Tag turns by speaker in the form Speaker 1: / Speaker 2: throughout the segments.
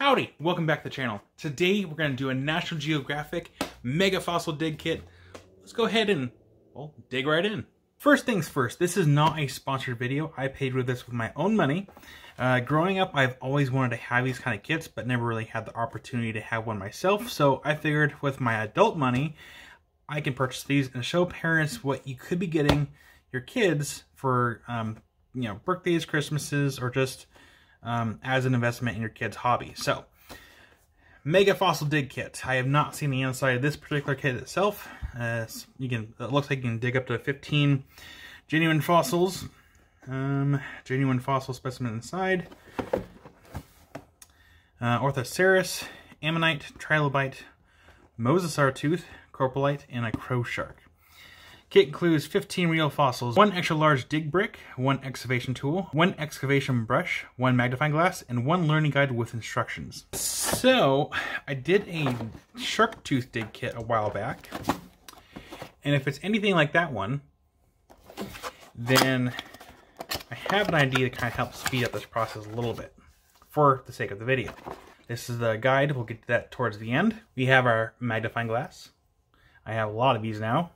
Speaker 1: Howdy, welcome back to the channel. Today we're going to do a National Geographic Mega Fossil Dig Kit. Let's go ahead and, well, dig right in. First things first, this is not a sponsored video. I paid for this with my own money. Uh, growing up, I've always wanted to have these kind of kits, but never really had the opportunity to have one myself. So I figured with my adult money, I can purchase these and show parents what you could be getting your kids for, um, you know, birthdays, Christmases, or just um, as an investment in your kid's hobby. So, Mega Fossil Dig Kit. I have not seen the inside of this particular kit itself. Uh, you can. It looks like you can dig up to 15 genuine fossils. Um, genuine fossil specimen inside. Uh, Orthoceras, Ammonite, Trilobite, Mosasaur tooth, Coprolite, and a crow shark. Kit includes 15 real fossils, one extra large dig brick, one excavation tool, one excavation brush, one magnifying glass, and one learning guide with instructions. So, I did a shark tooth dig kit a while back, and if it's anything like that one, then I have an idea to kind of help speed up this process a little bit for the sake of the video. This is the guide, we'll get to that towards the end. We have our magnifying glass. I have a lot of these now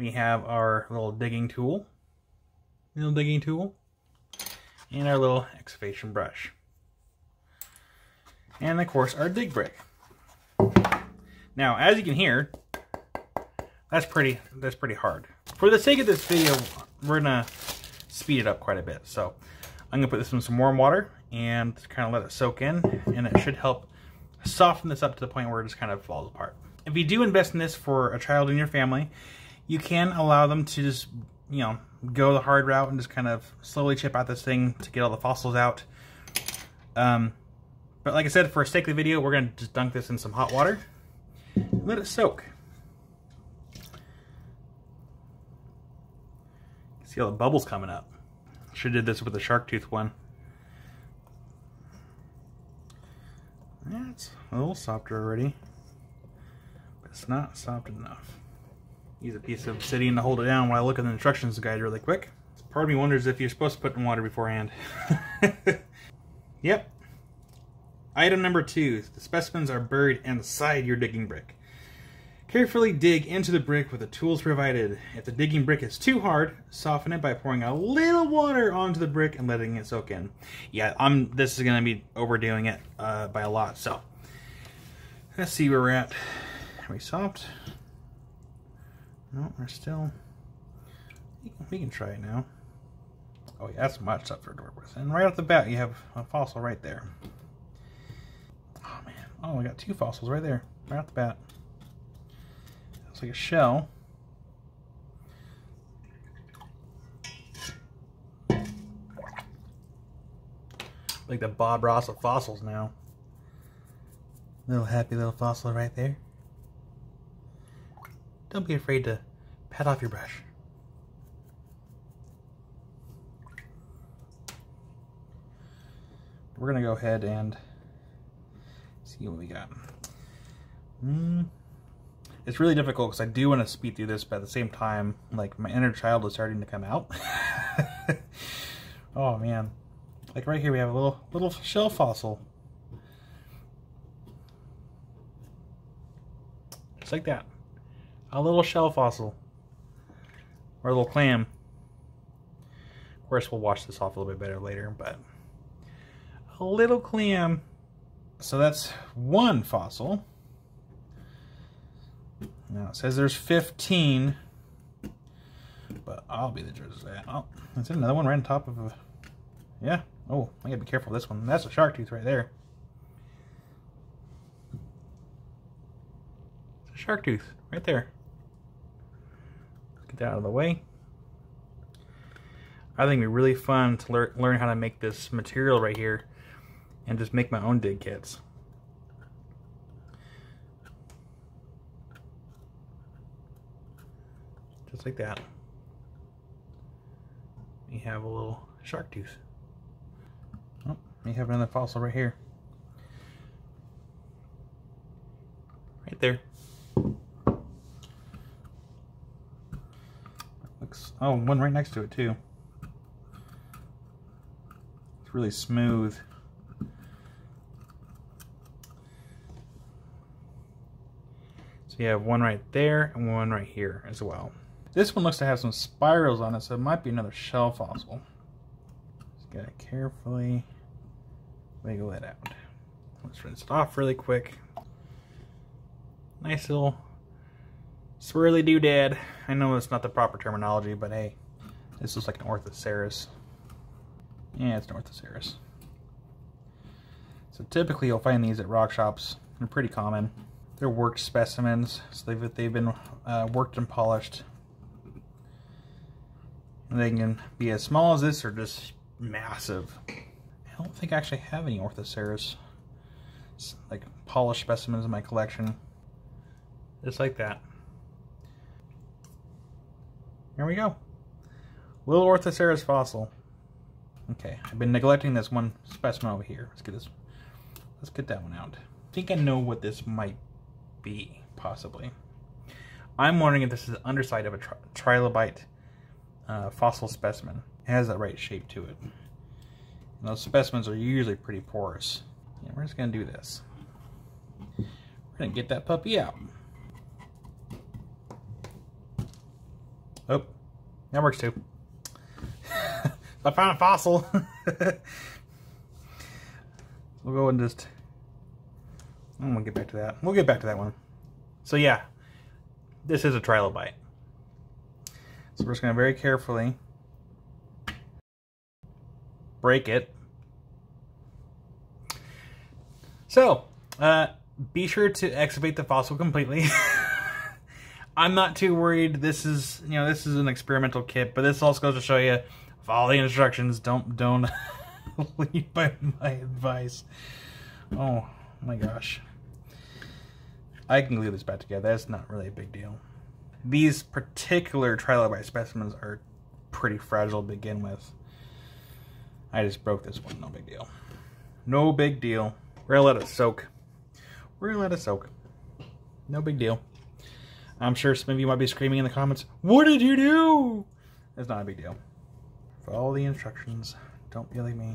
Speaker 1: we have our little digging tool, little digging tool, and our little excavation brush. And of course our dig brick. Now, as you can hear, that's pretty that's pretty hard. For the sake of this video, we're gonna speed it up quite a bit. So I'm gonna put this in some warm water and kind of let it soak in, and it should help soften this up to the point where it just kind of falls apart. If you do invest in this for a child in your family, you can allow them to just, you know, go the hard route and just kind of slowly chip out this thing to get all the fossils out. Um, but like I said, for a sake of the video, we're going to just dunk this in some hot water and let it soak. See all the bubbles coming up. Should have did this with the shark tooth one. Yeah, it's a little softer already, but it's not soft enough. Use a piece of obsidian to hold it down while I look at the instructions guide really quick. Part of me wonders if you're supposed to put in water beforehand. yep. Item number two. The specimens are buried inside your digging brick. Carefully dig into the brick with the tools provided. If the digging brick is too hard, soften it by pouring a little water onto the brick and letting it soak in. Yeah, I'm. This is going to be overdoing it uh, by a lot. So let's see where we're at. Are we soft? No, we're still... We can try it now. Oh yeah, that's much tougher to work with. And right off the bat, you have a fossil right there. Oh man. Oh, we got two fossils right there. Right off the bat. Looks like a shell. Like the Bob Ross of fossils now. Little happy little fossil right there. Don't be afraid to pat off your brush. We're to go ahead and see what we got. Mm. It's really difficult because I do want to speed through this, but at the same time, like, my inner child is starting to come out. oh, man. Like, right here we have a little, little shell fossil. Just like that a little shell fossil or a little clam. Of course, we'll wash this off a little bit better later, but a little clam. So that's one fossil. Now it says there's 15, but I'll be the judge of that. Oh, that's another one right on top of a, yeah. Oh, I gotta be careful with this one. That's a shark tooth right there. It's a shark tooth right there that out of the way. I think it'd be really fun to lear learn how to make this material right here and just make my own dig kits. Just like that. We have a little shark tooth. Oh, we have another fossil right here. Right there. Oh, one right next to it too. It's really smooth. So you have one right there and one right here as well. This one looks to have some spirals on it, so it might be another shell fossil. Just gotta carefully wiggle it out. Let's rinse it off really quick. Nice little swirly doodad. I know it's not the proper terminology, but hey, this looks like an Orthoceras. Yeah, it's an Orthoceras. So typically you'll find these at rock shops. They're pretty common. They're worked specimens, so they've, they've been uh, worked and polished. And they can be as small as this or just massive. I don't think I actually have any Orthoceras, like polished specimens in my collection. Just like that. Here we go. Little Orthoceras fossil. Okay, I've been neglecting this one specimen over here. Let's get this. Let's get that one out. I think I know what this might be, possibly. I'm wondering if this is the underside of a tri trilobite uh, fossil specimen. It has that right shape to it. And those specimens are usually pretty porous. Yeah, we're just gonna do this. We're gonna get that puppy out. Oh, that works too. I found a fossil. we'll go and just... I'm gonna get back to that. We'll get back to that one. So yeah, this is a trilobite. So we're just gonna very carefully break it. So, uh, be sure to excavate the fossil completely. I'm not too worried. This is, you know, this is an experimental kit, but this also goes to show you follow the instructions. Don't don't lead by my advice. Oh my gosh. I can glue this back together. That's not really a big deal. These particular trilobite specimens are pretty fragile to begin with. I just broke this one. No big deal. No big deal. We're gonna let it soak. We're gonna let it soak. No big deal. I'm sure some of you might be screaming in the comments, What did you do? It's not a big deal. Follow the instructions. Don't be me.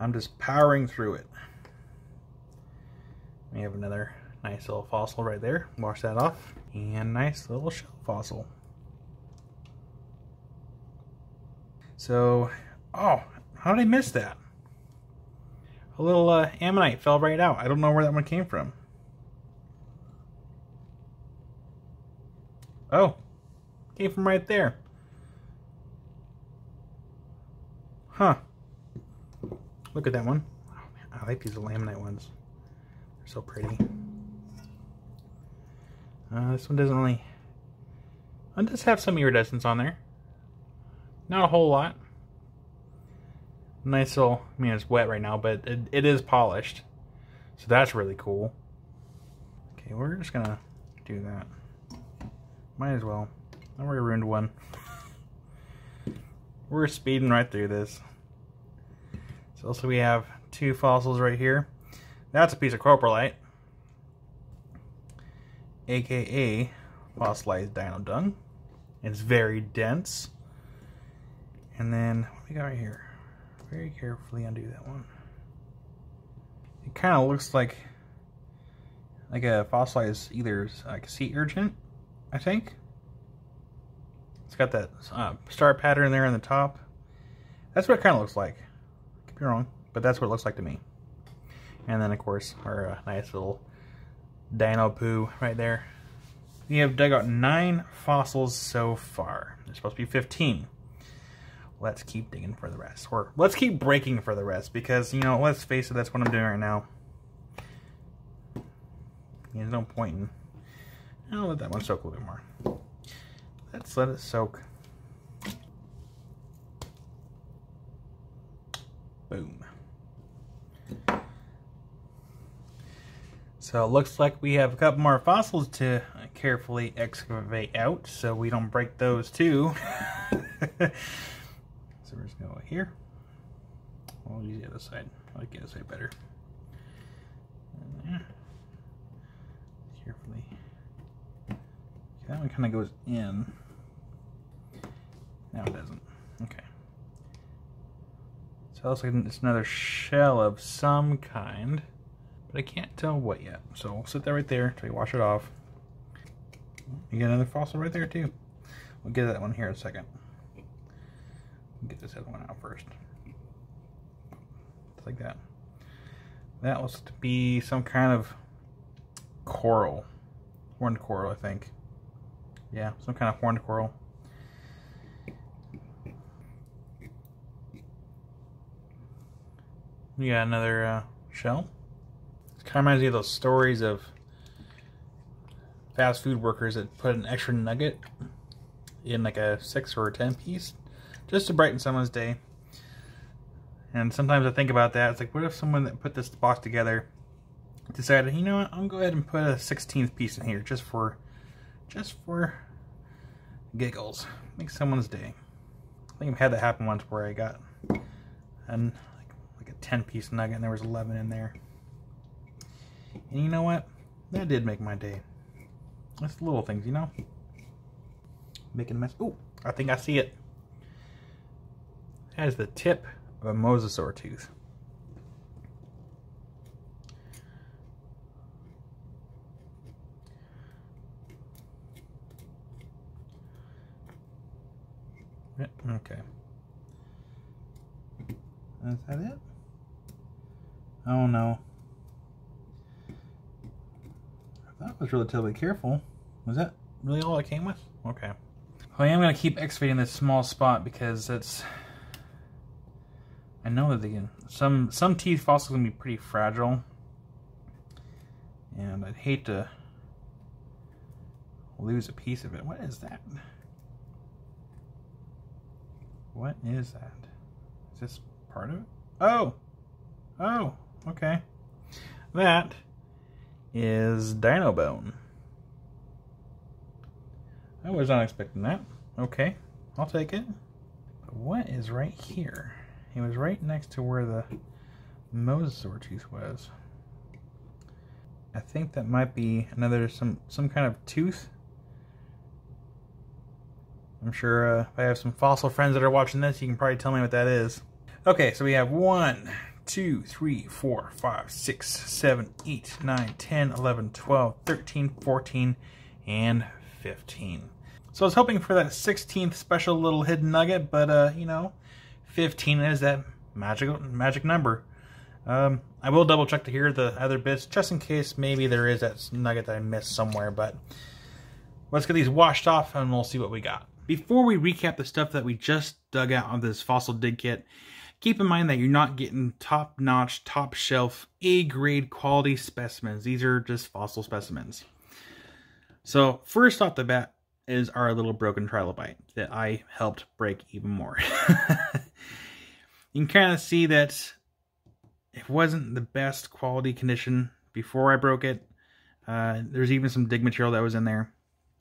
Speaker 1: I'm just powering through it. We have another nice little fossil right there. Wash that off. And nice little shell fossil. So, oh, how did I miss that? A little uh, ammonite fell right out. I don't know where that one came from. Oh, came from right there. Huh. Look at that one. Oh, man, I like these ammonite ones. They're so pretty. Uh, this one doesn't really... It does have some iridescence on there. Not a whole lot. Nice little... I mean, it's wet right now, but it, it is polished. So that's really cool. Okay, we're just gonna do that. Might as well. I already ruined one. We're speeding right through this. So also we have two fossils right here. That's a piece of coprolite, aka fossilized dino dung. It's very dense. And then what we got right here? Very carefully undo that one. It kind of looks like like a fossilized either uh, like a sea urchin, I think. It's got that uh, star pattern there on the top. That's what it kind of looks like. I Could be wrong, but that's what it looks like to me. And then, of course, our uh, nice little dino poo right there. We have dug out nine fossils so far. There's supposed to be 15. Let's keep digging for the rest. Or let's keep breaking for the rest because, you know, let's face it, that's what I'm doing right now. There's no point in... I'll let that one soak a little bit more. Let's let it soak. Boom. So it looks like we have a couple more fossils to carefully excavate out so we don't break those too. so we're just going to go here. We'll use the other side. I other side better. Carefully. Okay, that one kind of goes in. No, it doesn't. Okay. So it looks like it's another shell of some kind, but I can't tell what yet. So we'll sit that right there until we wash it off. You get another fossil right there too. We'll get that one here in a second. Get this other one out first. Just like that. That looks to be some kind of coral. Horned coral, I think. Yeah, some kind of horned coral. We got another uh, shell. It kind of reminds me of those stories of fast food workers that put an extra nugget in like a six or a ten piece just to brighten someone's day. And sometimes I think about that. It's like, what if someone that put this box together decided, you know what, I'm gonna go ahead and put a 16th piece in here just for, just for giggles. Make someone's day. I think I've had that happen once where I got an, like, like a 10 piece nugget and there was 11 in there. And you know what? That did make my day. The little things, you know? Making a mess. Oh, I think I see it. That is the tip of a mosasaur tooth. Okay. Is that it? Oh no. That was relatively careful. Was that really all I came with? Okay. Well, I am going to keep excavating this small spot because it's... I know that they can... Some, some teeth fossils can be pretty fragile. And I'd hate to lose a piece of it. What is that? What is that? Is this part of it? Oh! Oh, okay. That is Dino Bone. I was not expecting that. Okay, I'll take it. What is right here? It was right next to where the mosasaur tooth was. I think that might be another some some kind of tooth I'm sure uh, if I have some fossil friends that are watching this, you can probably tell me what that is. Okay, so we have 1, 2, 3, 4, 5, 6, 7, 8, 9, 10, 11, 12, 13, 14, and 15. So I was hoping for that 16th special little hidden nugget, but, uh, you know, 15 is that magical magic number. Um, I will double check to hear the other bits, just in case maybe there is that nugget that I missed somewhere, but let's get these washed off and we'll see what we got. Before we recap the stuff that we just dug out of this fossil dig kit, keep in mind that you're not getting top-notch, top-shelf, A-grade quality specimens. These are just fossil specimens. So first off the bat is our little broken trilobite that I helped break even more. you can kind of see that it wasn't the best quality condition before I broke it. Uh, there's even some dig material that was in there.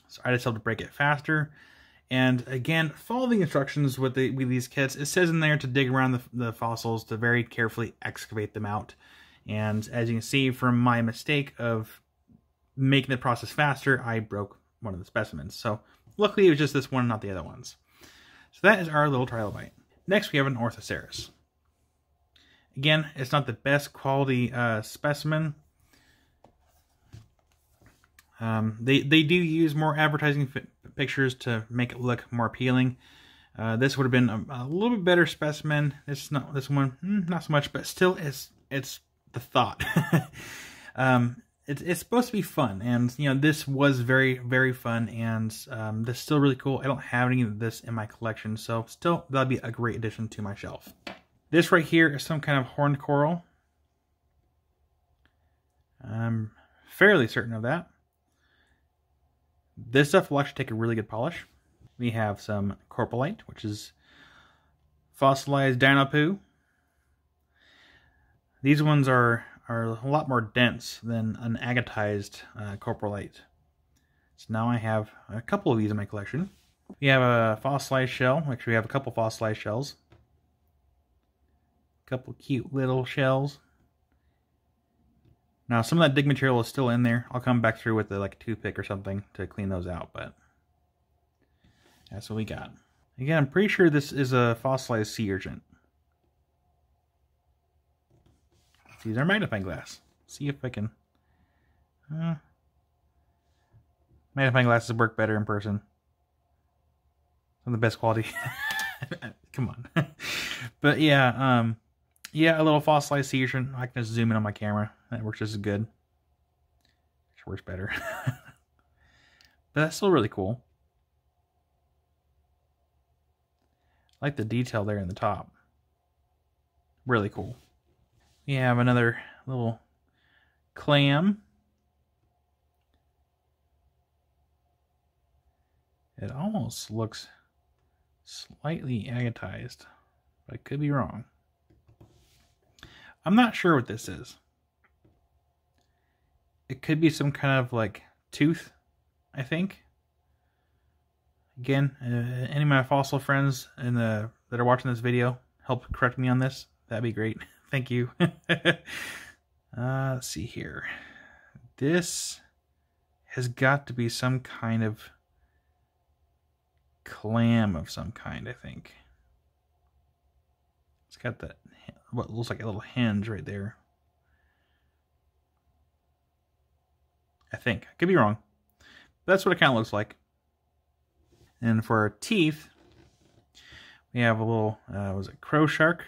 Speaker 1: So I just helped break it faster. And again, follow the instructions with, the, with these kits. It says in there to dig around the, the fossils to very carefully excavate them out. And as you can see from my mistake of making the process faster, I broke one of the specimens. So luckily it was just this one, not the other ones. So that is our little trilobite. Next we have an Orthoceras. Again, it's not the best quality uh, specimen. Um, they, they do use more advertising pictures to make it look more appealing. Uh, this would have been a, a, little bit better specimen. This not this one, mm, not so much, but still, it's it's the thought. um, it's it's supposed to be fun, and you know this was very very fun, and um, this is still really cool. I don't have any of this in my collection, so still that'd be a great addition to my shelf. This right here is some kind of horned coral. I'm fairly certain of that. This stuff will actually take a really good polish. We have some Coprolite, which is fossilized dino poo. These ones are, are a lot more dense than an agatized uh. So now I have a couple of these in my collection. We have a fossilized shell. Actually, we have a couple fossilized shells. A couple cute little shells. Now, some of that dig material is still in there. I'll come back through with a, like a toothpick or something to clean those out, but that's what we got. Again, I'm pretty sure this is a fossilized sea urchin. Let's use our magnifying glass. See if I can... Uh, Magnifying glasses work better in person. Some of the best quality. Come on. but yeah, um, yeah, a little fossilized sea urchin. I can just zoom in on my camera. That works just as good. Which works better. but that's still really cool. I like the detail there in the top. Really cool. We have another little clam. It almost looks slightly agatized, but I could be wrong. I'm not sure what this is. It could be some kind of like tooth, I think. Again, uh, any of my fossil friends in the that are watching this video, help correct me on this. That'd be great. Thank you. uh, let's see here. This has got to be some kind of clam of some kind, I think. It's got that, what looks like a little hinge right there. I think. I could be wrong. That's what it kind of looks like. And for our teeth, we have a little, uh, was it crow shark?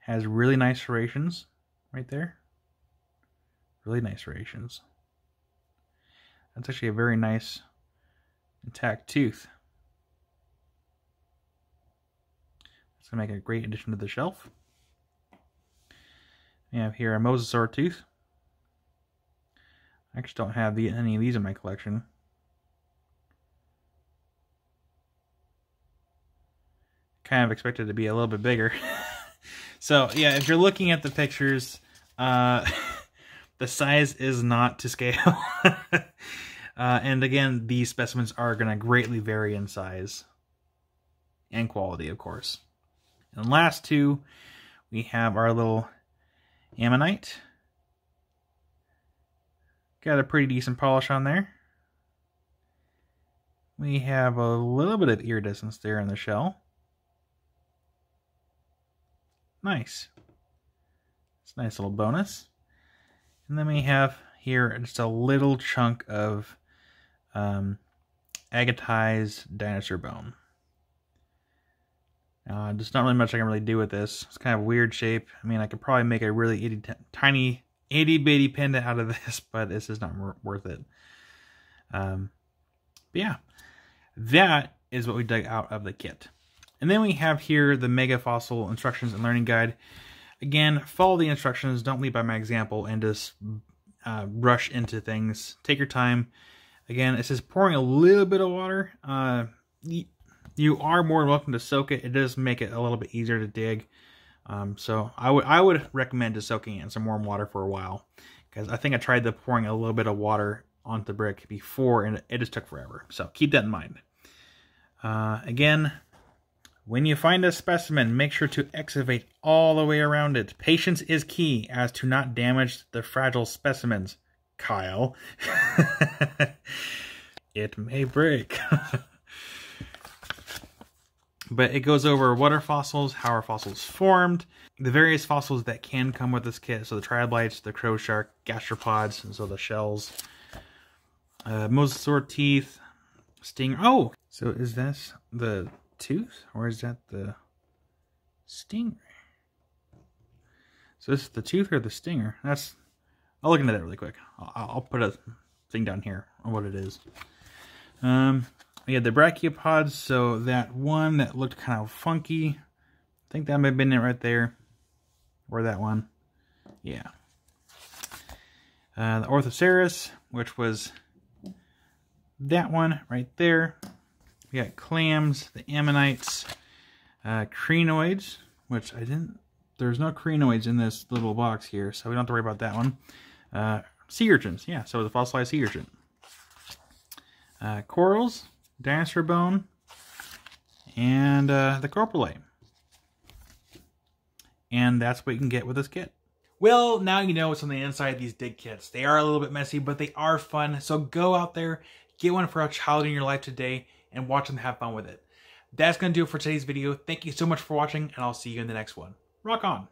Speaker 1: Has really nice serrations right there. Really nice serrations. That's actually a very nice intact tooth. It's going to make a great addition to the shelf. We have here a mosasaur tooth. I actually don't have the, any of these in my collection. kind of expected to be a little bit bigger. so yeah, if you're looking at the pictures, uh, the size is not to scale. uh, and again, these specimens are going to greatly vary in size and quality, of course. And last two, we have our little ammonite. Got a pretty decent polish on there. We have a little bit of iridescence there in the shell. Nice. It's a nice little bonus. And then we have here just a little chunk of um, agatized dinosaur bone. Uh, there's not really much I can really do with this. It's kind of weird shape. I mean, I could probably make a really itty, tiny, itty bitty pendant out of this, but this is not worth it. Um, but yeah, that is what we dug out of the kit. And then we have here the Mega Fossil Instructions and Learning Guide. Again, follow the instructions. Don't lead by my example and just uh, rush into things. Take your time. Again, it says pouring a little bit of water. Uh, you are more than welcome to soak it. It does make it a little bit easier to dig. Um, so I would I would recommend just soaking it in some warm water for a while because I think I tried the pouring a little bit of water onto the brick before and it just took forever. So keep that in mind. Uh, again, when you find a specimen, make sure to excavate all the way around it. Patience is key as to not damage the fragile specimens. Kyle. it may break. but it goes over what are fossils, how are fossils formed, the various fossils that can come with this kit. So the trilobites, the crow shark, gastropods, and so the shells. Uh, mosasaur teeth, stinger. Oh, so is this the tooth or is that the stinger? So this is the tooth or the stinger? That's, I'll look into that really quick. I'll, I'll put a thing down here on what it is. Um, we had the brachiopods, so that one that looked kind of funky. I think that might have been it right there. Or that one. Yeah. Uh, the Orthoceras, which was that one right there. We got clams, the ammonites, uh, crinoids, which I didn't, there's no crinoids in this little box here, so we don't have to worry about that one. Uh, sea urchins, yeah, so the fossilized sea urchin. Uh, corals, dinosaur bone, and uh, the coprolite. And that's what you can get with this kit. Well, now you know what's on the inside of these dig kits. They are a little bit messy, but they are fun. So go out there, get one for a child in your life today, and watch them have fun with it. That's going to do it for today's video. Thank you so much for watching, and I'll see you in the next one. Rock on!